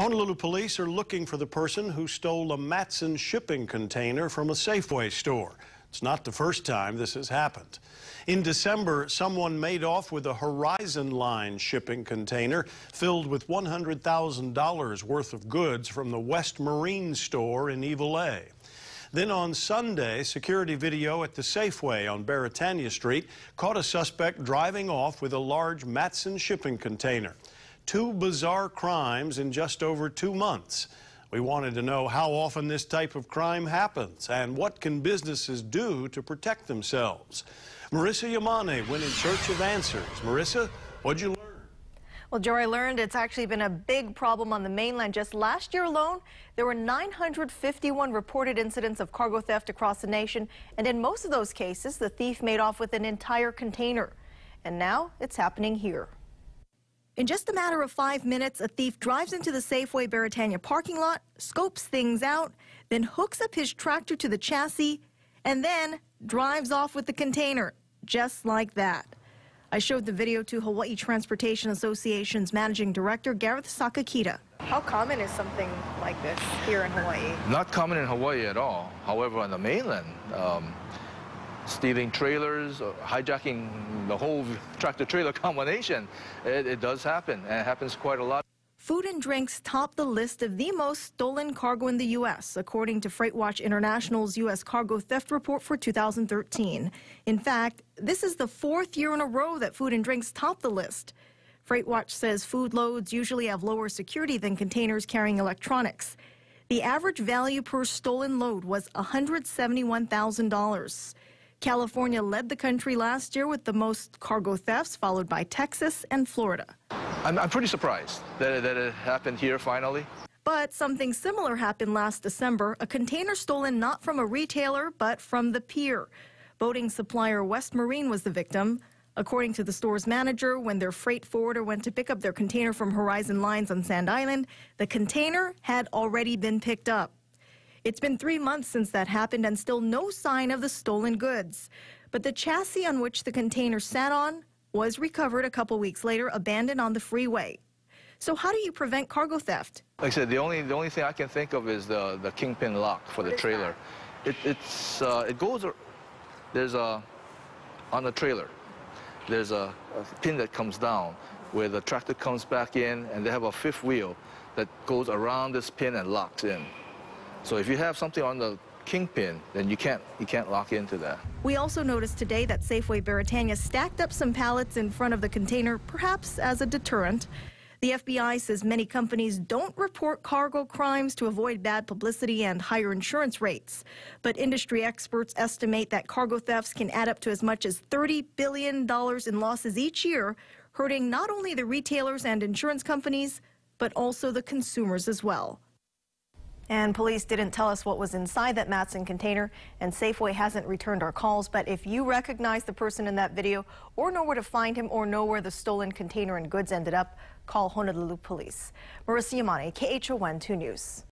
Honolulu police are looking for the person who stole a Matson shipping container from a Safeway store. It's not the first time this has happened. In December, someone made off with a Horizon Line shipping container filled with $100,000 worth of goods from the West Marine store in Iwilei. Then on Sunday, security video at the Safeway on Beretania Street caught a suspect driving off with a large Matson shipping container two bizarre crimes in just over two months. We wanted to know how often this type of crime happens and what can businesses do to protect themselves. Marissa Yamane went in search of answers. Marissa, what'd you learn? Well, Joe, I learned it's actually been a big problem on the mainland. Just last year alone, there were 951 reported incidents of cargo theft across the nation, and in most of those cases, the thief made off with an entire container. And now it's happening here. In just a matter of five minutes, a thief drives into the Safeway Beretania parking lot, scopes things out, then hooks up his tractor to the chassis, and then drives off with the container, just like that. I showed the video to Hawaii Transportation Association's managing director, Gareth Sakakida. How common is something like this here in Hawaii? Not common in Hawaii at all. However, on the mainland, um, stealing trailers, hijacking the whole tractor-trailer combination. It, it does happen, and it happens quite a lot. Food and drinks top the list of the most stolen cargo in the U.S., according to FreightWatch International's U.S. cargo theft report for 2013. In fact, this is the fourth year in a row that food and drinks top the list. FreightWatch says food loads usually have lower security than containers carrying electronics. The average value per stolen load was $171,000. California led the country last year with the most cargo thefts, followed by Texas and Florida. I'm, I'm pretty surprised that, that it happened here finally. But something similar happened last December, a container stolen not from a retailer, but from the pier. Boating supplier West Marine was the victim. According to the store's manager, when their freight forwarder went to pick up their container from Horizon Lines on Sand Island, the container had already been picked up. It's been three months since that happened and still no sign of the stolen goods. But the chassis on which the container sat on was recovered a couple weeks later, abandoned on the freeway. So how do you prevent cargo theft? Like I said, the only the only thing I can think of is the the kingpin lock for what the trailer. It, it's uh, it goes there's a on the trailer. There's a, a pin that comes down where the tractor comes back in, and they have a fifth wheel that goes around this pin and locks in. So if you have something on the kingpin, then you can't you can't lock into that. We also noticed today that Safeway Beretania stacked up some pallets in front of the container, perhaps as a deterrent. The FBI says many companies don't report cargo crimes to avoid bad publicity and higher insurance rates. But industry experts estimate that cargo thefts can add up to as much as $30 billion in losses each year, hurting not only the retailers and insurance companies, but also the consumers as well. And police didn't tell us what was inside that Matson container, and Safeway hasn't returned our calls. But if you recognize the person in that video or know where to find him or know where the stolen container and goods ended up, call Honolulu Police. Marissa Yamane, KHON 2 News.